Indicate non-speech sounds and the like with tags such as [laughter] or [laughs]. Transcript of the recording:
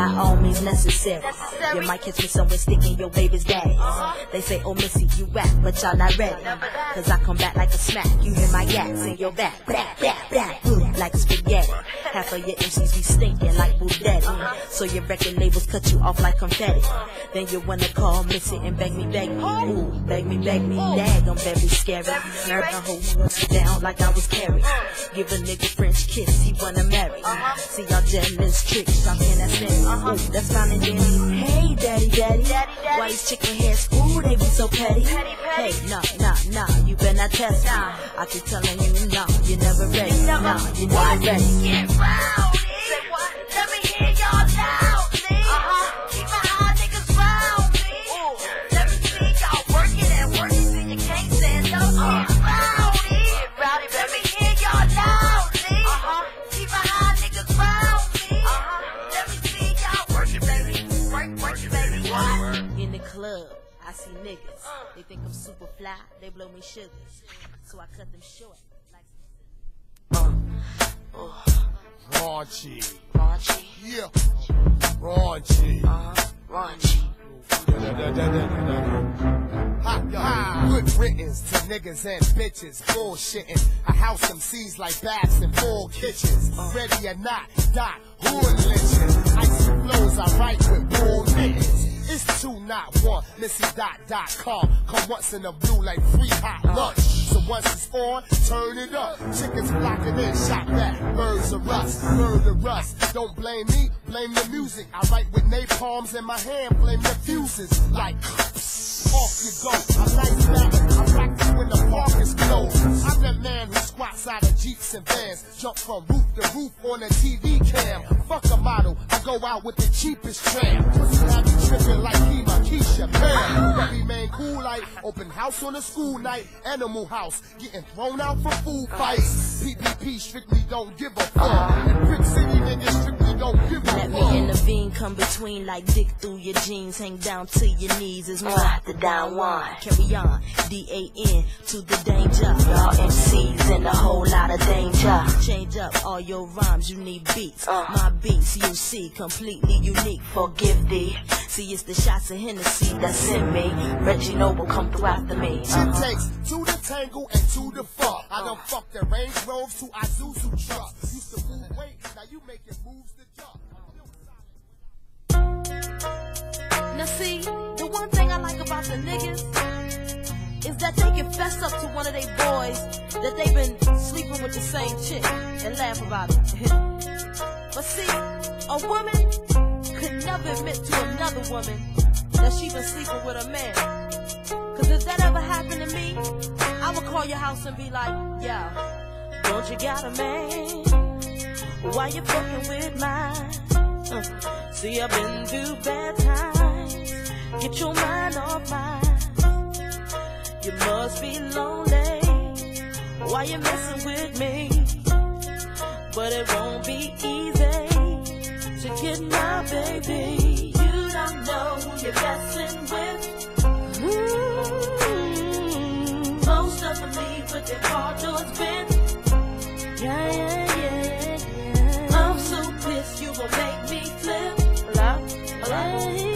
always necessary. You might catch me somewhere sticking your baby's daddy. Uh-huh. They say, oh Missy, you rap, but y'all not ready. Cause I come back like a smack. You hear my gas in your back. Back, back, back. Boom, like spaghetti. Half of your MCs be stinking like Budetti. Uh-huh. So your record labels cut you off like confetti. Uh-huh. Then you wanna call Missy and beg me, beg me. Oh. Ooh, beg me, beg me. Oh. Dag, I'm very scary. Nerve hold me down like I was carried. Give a nigga French kiss, he wanna marry. See y'all jealous tricks, I'm in that Ooh, uh-huh, that's fine and. Hey, daddy, daddy. daddy Why these chicken heads, ooh, they be so petty. Hey, nah, nah, nah, you better not test me. I keep telling you, nah, you never ready. Nah, you never ready. Get rowdy. Let me club, I see niggas. They think I'm super fly, they blow me sugars. So I cut them short. Like Raunchy. raunchy, Yeah. Raunchy. uh-huh, raunchy. Ha, ha. Good riddance to niggas and bitches bullshitting. I house MCs like bats in full kitchens. Ready or not, dot, hood lynching. Icy flows I write with bull mittens. It's two, not one. Missy dot dot com. Come once in the blue like free hot lunch. So once it's on, turn it up. Chickens flocking in, shot that. Birds of rust, murderous. Don't blame me, blame the music. I write with napalms in my hand, blame the fuses. Like off you go. I like that. I practice when the park is closed. I'm that man who squats out of jeeps and vans, jump from roof to roof on a TV cam. Fuck a model, I go out with the cheapest tram. Pussy have you tripping like like open house on a school night, animal house, getting thrown out for food fights. PPP strictly don't give a fuck. And Brick City niggas strictly Let me intervene, come between like dick through your jeans, hang down to your knees. It's more the down one. Carry on, D A N to the danger. Y'all MCs in a whole lot of danger. Change up all your rhymes, you need beats. My beats you see completely unique. Forgive thee. See, it's the shots of Hennessy that's in me. Reggie Noble come through after me. It Uh-huh. takes two to tangle and to fuck. I done fucked the Range Rovers to Isuzu trucks. Used to move weight, now you making moves to duck. Now see, the one thing I like about the niggas is that they can fess up to one of their boys that they've been sleeping with the same chick and laugh about it. [laughs] but see, a woman could never admit to another woman that she been sleeping with a man. Cause if that ever happened to me, I would call your house and be like, yo, don't you got a man? Why you fucking with mine? Uh, See, I've been through bad times. Get your mind off mine. You must be lonely. Why you messing with me? But it won't be easy to get my baby. You don't know you're messing with. Mm. Most of them leave with their car doors so pissed